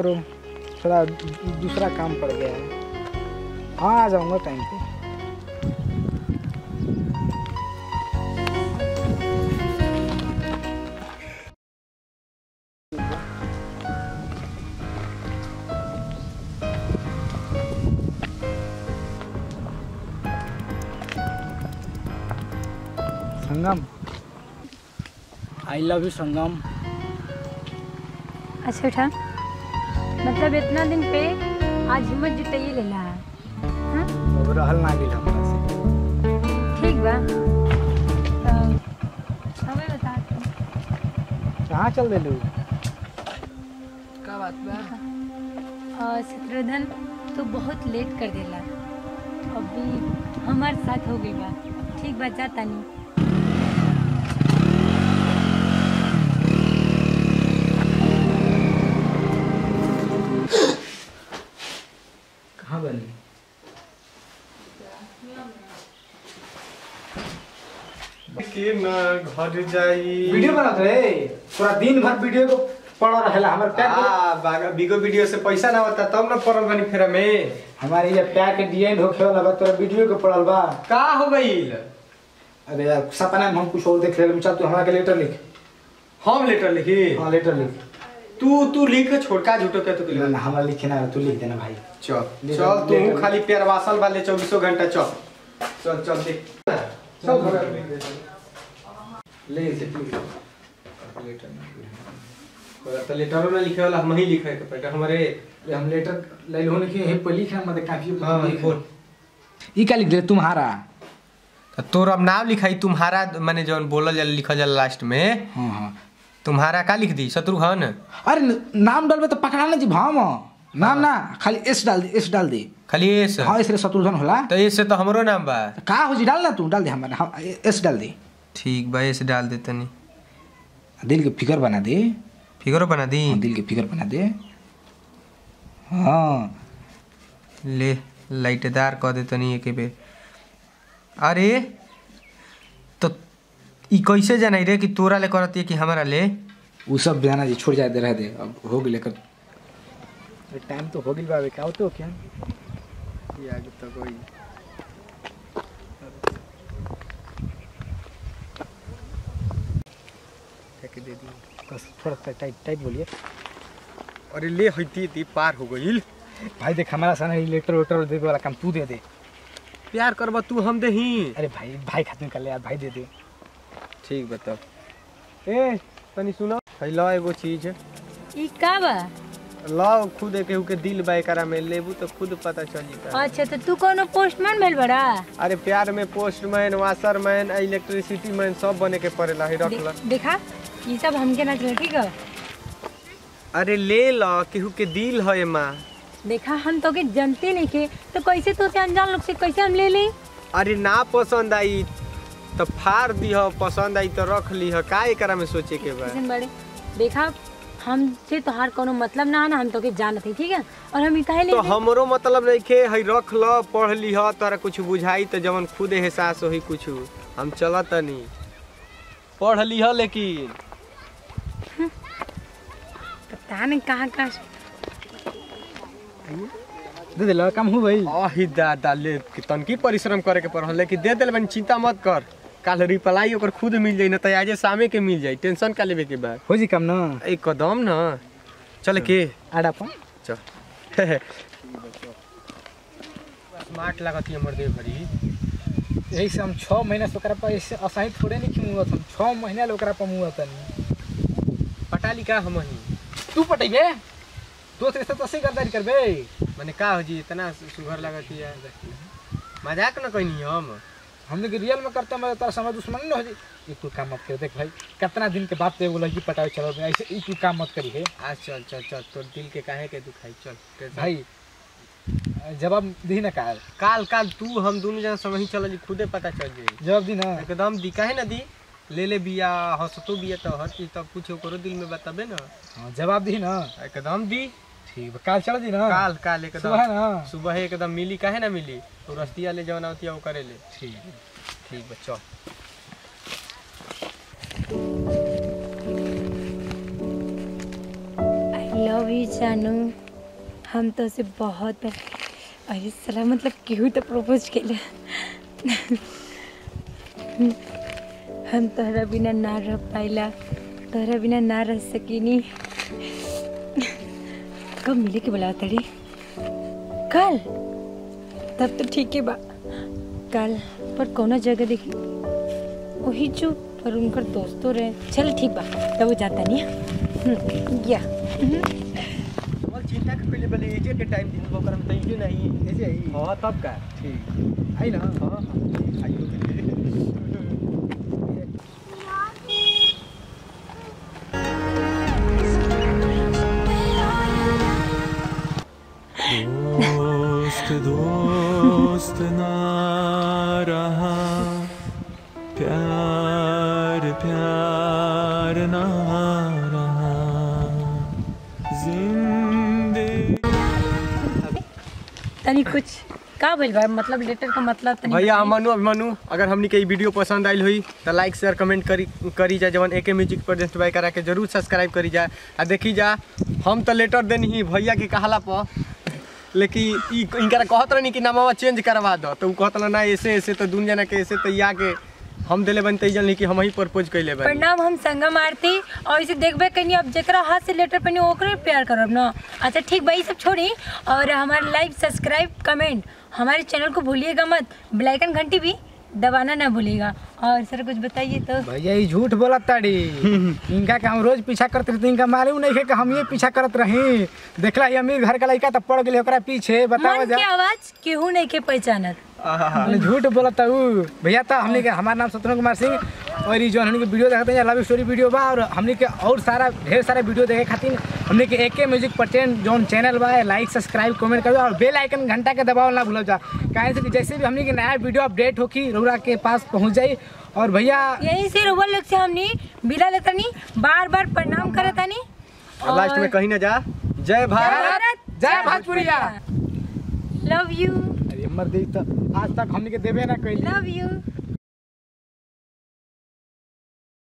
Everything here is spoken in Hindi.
करो थोड़ा दूसरा काम पड़ गया है। हाँ आ जाऊँगा टाइम पे। Sangam. I love you Sangam. अच्छा बेटा मतलब इतना दिन पे आज हिम्मत जुटाइए लेला। है? हाँ? अब रहल ना गेल हमरा से। ठीक बा। समय बता कहाँ चल दिलू? का बात बा? और शत्रुघ्न तू बहुत लेट कर देला। अभी हमार साथ हो गई बा। ठीक बा जा तानी। के न घर जाई। वीडियो बनाते रहे? पूरा दिन भर वीडियो को पड़ रहेला हमारे पैर के- बागा बिगो वीडियो से पैसा ना होता तब न पड़ल बनी फेरा में हमारे ये पैर के डिज़ाइन होखे वाला बा तोरा वीडियो के पड़ल बा। का हो गईल? अरे यार सपना में हम कुछ और देख ले चल तू हमारा के लेटर लिख। हम लेटर लिखी? हाँ लेटर लिख। तू तू लिख छोड़का झूठो के तू ना, लिख। ना हमारा लिखे ना तू लिख देना भाई। चल चल तू खाली प्यार वासल वाले चौबीसों घंटा चल। चल चल देख। चल ले। ले लिख तो लेटरों में लिखे वाला हम ही लिखे के बेटा हमारे हम लेटर ले लो लिखे हे पे लिख हम काफ़ी हाँ, बोल। ई का लिख दे तुम्हारा। तो तोर अब नाम लिखाई तुम्हारा माने जौन बोलल जाला लिखल जाला लास्ट में। हाँ हाँ। तुम्हारा का लिख दी? शत्रुघ्न? अरे नाम डालबे तो पकड़ा ना जी भाव नाम ना खाली एस डाल दे एस डाल दे। खाली एस? हाँ इसलिए शत्रुघ्न होला। तो एस से तो हमरो नाम बा। का हो जी? डाल ना तू डाल दे हमारा। एस डाल दे। ठीक बा एस डाल दे तनी। दिल के फिगर बना दे। फिगरो बना दी। हाँ, दिल के फिगर बना दे। हाँ। ले लाइटेदार कह दे तनी एक बेर अरे ई कैसे जानाई रे कि तोरा ले करती है कि हमारा ले? वो सब बयाना जी छोड़ जाए दे रह दे। अब हो गई लेकर टाइम तो हो गई बाबे का तो क्या ये आगे तो कोई के दे दी बस थोड़ा सा टाइट टाइट बोलिए। अरे ले हईती ती पार हो गईल भाई देख हमारा सन लेटर वेटर दे वाला काम तू दे दे। प्यार करबा तू हम देही अरे भाई भाई खातिर कर ले यार भाई दे दे। ठीक बताओ। ए तनी सुनो। हैला एगो चीज़। ई का बा लाओ खुद केहू के दिल बा एकरा में लेबू तो खुद पता चली का अच्छा तो तू कोनो पोस्टमैन भेल बड़ा? अरे प्यार में पोस्टमैन वाशरमैन इलेक्ट्रिसिटी मैन सब बने के पड़ेला है रख ला। देखा? ये सब हमके ना चले ठीक है? अरे ले ला केहू के दिल है माँ। देखा हम तो के जनते नहीं के तो कैसे तो से अनजान लोग से कैसे हम ले ली? अरे ना पसंद आई। तो फाड़ दीह पसंद आई तो रख लीह का एकरा में सोचे के बा? कैसन बड़े देखा हमसे तोहार कोनो मतलब ना है ना हम तो के जानत है ठीक है? और हम ई काहे ले तो हमरो मतलब नहीं खे है रख ल पढ़ लीह तोरा कुछ बुझाई तो जवन खुद एहसास होई कुछ। हम चल तनी पढ़ लीह लेकिन। पता नहीं कहाँ कहाँ दे दे ला काम हो भाई। आही दादा ले कि तनकी परिश्रम करे के पड़ल लेकिन दे देल बनी चिंता मत कर। काल रिप्लाई ओकर खुद मिल जाई ना तो आजे शामे के मिल जाई टेंशन का लेवे के बा। हो जी काम ना? एक कदम ना। चल के। आड़ा पा चल। स्मार्ट लागत हमर देव भरी। यही से हम छः महीना से पर ऐसे असाही थोड़े नहीं मुँह हम छः महीना ले पर मुँह तनी पटाली का हम ही तू पटेबे दोस्त ऐसे तो ऐसे गद्दारी करबे? माने का हो जी इतना सुघर लागत है मज़ाक न कहनी हम। हम लोग रियल में करते हैं तारा समय दुश्मन नहीं हो जी। ये तू काम मत कर देख भाई कितना दिन के बाद तो एगो लड़की पटावे चलो ऐसे ई तू काम मत करी है आज चल चल चल तोर दिल के काहे के दुखाई चल भाई जवाब दी ना काल। काल काल तू हम दोनों जना ही चल खुदे पता चल जाई जवाब दी ना। एकदम दी काहे ना दी ले ले बिया हंसतो बिया तो हर चीज़ तब कुछ ओकरो दिल में बताबे ना। हाँ जवाब दी ना। एकदम दी। ठीक बा। काल चलो दी ना काल काल एकदम। सुबह ना? सुबह एकदम मिली काहे ना मिली? तो रस्तिया ले जवन वो करे ले। ठीक। ठीक बा चल। आई लव यू जानू। हम तो उसे बहुत अरे सला मतलब केहू तो प्रपोज केला? हम तोहरा बिना ना रह पाइला। तोहरा बिना ना रह सकीनी। कब मिले के बुलावा तड़ी कल? तब तो ठीक है बा। कल पर कौना जगह देखी? वही जो पर उनकर दोस्तों रहे। चल ठीक बा तब वो जाता नहीं हम्म, गया और चिंता के पहले पहले एजे के टाइम दिन वो करम तई नहीं ऐसे ही हाँ। तब का ठीक। आई ना? हाँ हाँ। आइयो। दोस्त दोस्त ना रहा। प्यार प्यार ना रहा। ज़िंदगी। तनी कुछ का बोल बा मतलब लेटर का मतलब तनी भैया। अमनु अभिमनु अगर हमनी के ई वीडियो पसंद आइल हुई तो लाइक शेयर कमेंट करी करी जा। जवन एके म्यूज़िक प्रोजेक्ट बाय करा के ज़रूर सब्सक्राइब करी जा। आ देखी जा हम तो लेटर देनी ही भैया के कहला पर। लेकिन इनका कहत रहनी कि नामवा चेंज करवा दो। तो कहत रहा ना, ऐसे ऐसे तो दून जना के ऐसे तो या के हम दिले बन तई जन कि हम ही प्रपोज कइले बन। प्रणाम, हम संगम आरती, और इसे देखबे कहीं अब जेकरा हाथ से लेटर पहनी ओकरे प्यार करब ना। अच्छा ठीक भाई सब छोड़ी, और हमारे लाइक सब्सक्राइब कमेंट हमारे चैनल को भूलिएगा मत। बेलाइकन घंटी भी। दबाना ना भूलेगा। और सर कुछ बताइए तो। भैया ये झूठ बोला ताड़ी। इनका के हम रोज पीछा करते रहते इनका मालूम नहीं है कि हम ये पीछा करत रही। देखला ये अमीर घर का लड़का तो पड़ गए ओकरा पीछे बताओ क्या आवाज़ केहू नहीं के पहचानत। झूठ बोलता हूँ। भैया तो हमने के हमारा नाम सत्यन कुमार सिंह और ये जो हमने के वीडियो देखते हैं लव स्टोरी वीडियो बा और हमने के और सारा ढेर सारा वीडियो देखे खातिर हमने के एके म्यूज़िक परटेन जोन चैनल बा लाइक सब्सक्राइब कमेंट करो और बेल आइकन घंटा के दबाव ना भूलो जा। काहे से जैसे भी हमने के नया वीडियो अपडेट होकी रउरा के पास पहुँच जाई और भैया यही से रोबल लोग से हमने बिला लेता नहीं बार बार प्रणाम करता नहीं लास्ट में कहीं ना जा। जय भारत। जय भोजपुरिया लव यू अरे मर दी आज तक हमने के देवे ना कइली लव यू